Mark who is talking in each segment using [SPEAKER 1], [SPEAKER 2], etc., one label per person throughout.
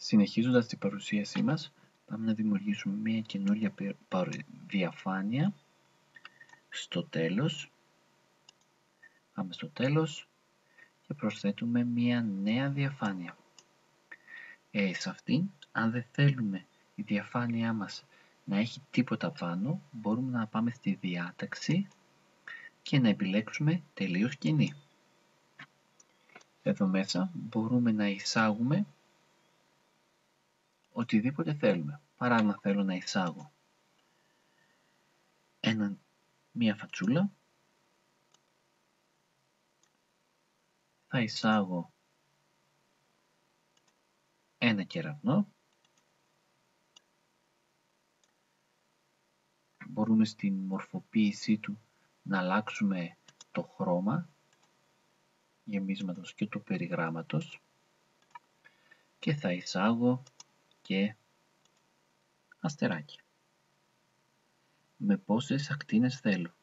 [SPEAKER 1] Συνεχίζοντας την παρουσίασή μας, πάμε να δημιουργήσουμε μια καινούρια διαφάνεια στο τέλος. Πάμε στο τέλος και προσθέτουμε μια νέα διαφάνεια. Ε, σε αυτήν, αν δεν θέλουμε η διαφάνειά μας να έχει τίποτα πάνω, μπορούμε να πάμε στη διάταξη και να επιλέξουμε τελείως κοινή. Εδώ μέσα μπορούμε να εισάγουμε οτιδήποτε θέλουμε. Παράδειγμα θέλω να εισάγω ένα, μία φατσούλα. Θα εισάγω ένα κεραυνό. Μπορούμε στην μορφοποίησή του να αλλάξουμε το χρώμα γεμίσματος και του περιγράμματος και θα εισάγω και αστεράκι. Με πόσες ακτίνες θέλω.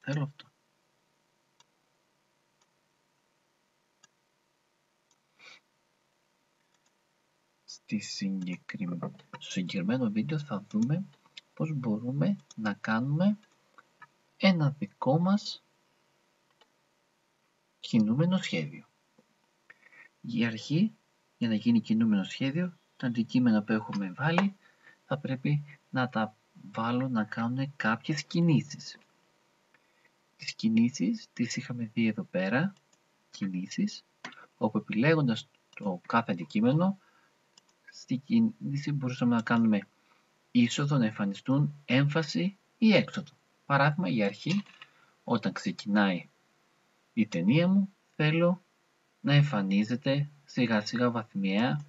[SPEAKER 1] Θέλω αυτό. Στη Στο συγκεκριμένο βίντεο θα δούμε πώς μπορούμε να κάνουμε ένα δικό μας κινούμενο σχέδιο. Για αρχή, για να γίνει κινούμενο σχέδιο, τα αντικείμενα που έχουμε βάλει θα πρέπει να τα βάλω να κάνουν κάποιες κινήσεις. Τις κινήσεις τις είχαμε δει εδώ πέρα, κινήσεις, όπου επιλέγοντας το κάθε αντικείμενο, στη κίνηση μπορούσαμε να κάνουμε είσοδο, να εμφανιστούν έμφαση ή έξοδο. Παράδειγμα, για αρχή, όταν ξεκινάει η ταινία μου, θέλω να εμφανίζεται σιγά σιγά βαθμιαία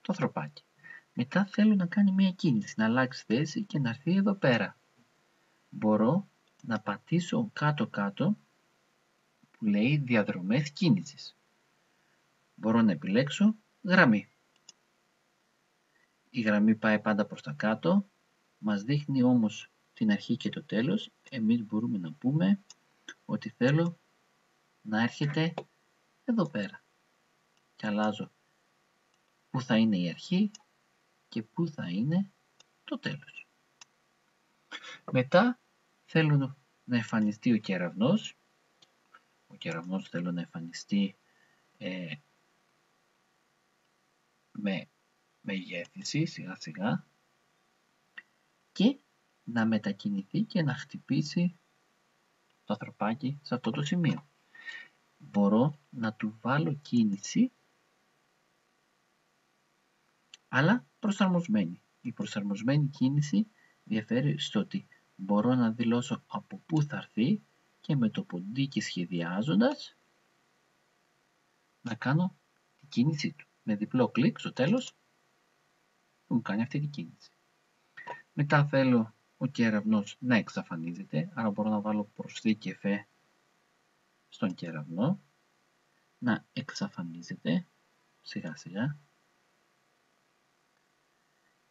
[SPEAKER 1] το ανθρωπάκι. Μετά θέλω να κάνει μια κίνηση, να αλλάξει θέση και να έρθει εδώ πέρα. Μπορώ να πατήσω κάτω κάτω που λέει διαδρομές κίνησης. Μπορώ να επιλέξω γραμμή. Η γραμμή πάει πάντα προς τα κάτω, μας δείχνει όμως την αρχή και το τέλος. Εμείς μπορούμε να πούμε ότι θέλω να έρχεται εδώ πέρα και αλλάζω πού θα είναι η αρχή και πού θα είναι το τέλος. Μετά θέλω να εμφανιστεί ο κεραυνός. Ο κεραυνός θέλω να εμφανιστεί ε, με μεγέθυνση σιγά σιγά και να μετακινηθεί και να χτυπήσει το ανθρωπάκι σε αυτό το σημείο μπορώ να του βάλω κίνηση αλλά προσαρμοσμένη. Η προσαρμοσμένη κίνηση διαφέρει στο ότι μπορώ να δηλώσω από πού θα έρθει και με το ποντίκι σχεδιάζοντας να κάνω την κίνησή του. Με διπλό κλικ στο τέλος μου κάνει αυτή την κίνηση. Μετά θέλω ο κεραυνός να εξαφανίζεται, άρα μπορώ να βάλω προσθήκη εφέ στον κεραυνό να εξαφανίζεται σιγά σιγά.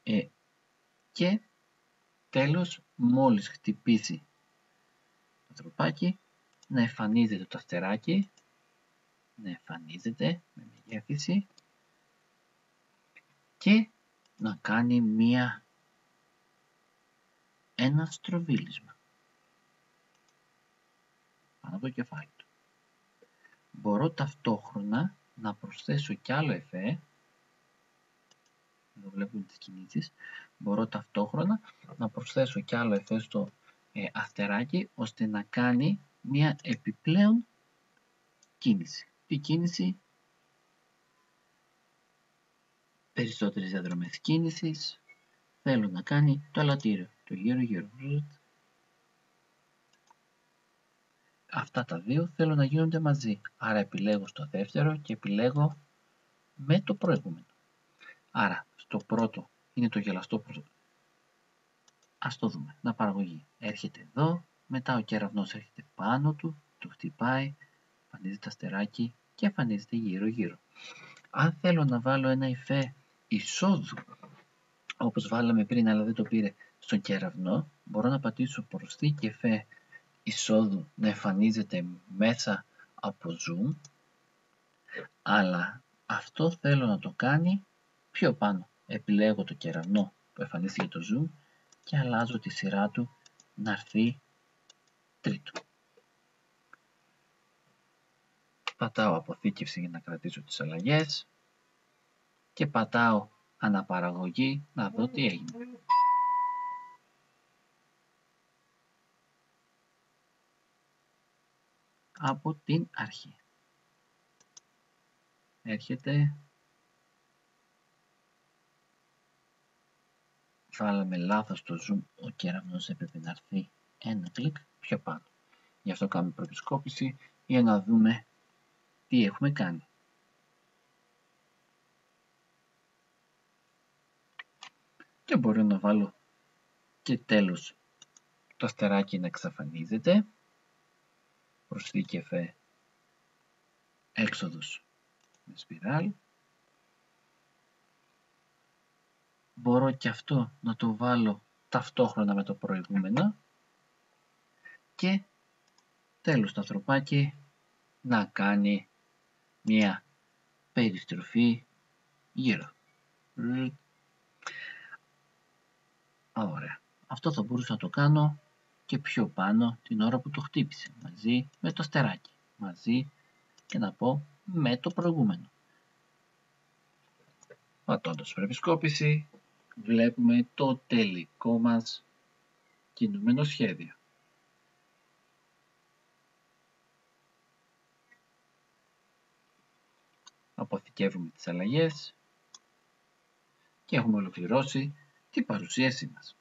[SPEAKER 1] Ε, και τέλος μόλις χτυπήσει το τροπάκι να εμφανίζεται το αστεράκι να εμφανίζεται με μεγέθυνση και να κάνει μία ένα στροβίλισμα. Πάνω από το κεφάλι του μπορώ ταυτόχρονα να προσθέσω κι άλλο εφέ. Εδώ βλέπουμε τις κινήσεις. Μπορώ ταυτόχρονα να προσθέσω κι άλλο εφέ στο ε, αστεράκι ώστε να κάνει μια επιπλέον κίνηση. Τι κίνηση περισσότερες διαδρομές κίνησης. Θέλω να κάνει το αλατήριο. Το γύρω γύρω αυτά τα δύο θέλω να γίνονται μαζί. Άρα επιλέγω στο δεύτερο και επιλέγω με το προηγούμενο. Άρα στο πρώτο είναι το γελαστό προσωπικό. Ας το δούμε. Να παραγωγή. Έρχεται εδώ, μετά ο κεραυνός έρχεται πάνω του, του χτυπάει, εμφανίζεται αστεράκι και εμφανίζεται γύρω γύρω. Αν θέλω να βάλω ένα υφέ εισόδου, όπως βάλαμε πριν αλλά δεν το πήρε στον κεραυνό, μπορώ να πατήσω προσθήκη εφέ εισόδου να εμφανίζεται μέσα από zoom Αλλά αυτό θέλω να το κάνει πιο πάνω. Επιλέγω το κεραυνό που εμφανίστηκε το zoom και αλλάζω τη σειρά του να έρθει τρίτο. Πατάω αποθήκευση για να κρατήσω τις αλλαγές και πατάω αναπαραγωγή να δω τι έγινε. Από την αρχή. Έρχεται βάλαμε λάθος το zoom, ο κεραυνός έπρεπε να έρθει ένα κλικ πιο πάνω. Γι' αυτό κάνουμε προπισκόπηση για να δούμε τι έχουμε κάνει. Και μπορώ να βάλω και τέλος το αστεράκι να εξαφανίζεται. Προσθήκευε έξοδος με σπιράλ. μπορώ και αυτό να το βάλω ταυτόχρονα με το προηγούμενο και τέλος το ανθρωπάκι να κάνει μια περιστροφή γύρω. Ωραία. Αυτό θα μπορούσα να το κάνω και πιο πάνω την ώρα που το χτύπησε μαζί με το στεράκι μαζί και να πω με το προηγούμενο. Πατώντας πρεπισκόπηση βλέπουμε το τελικό μας κινούμενο σχέδιο. Αποθηκεύουμε τις αλλαγές και έχουμε ολοκληρώσει την παρουσίασή μας.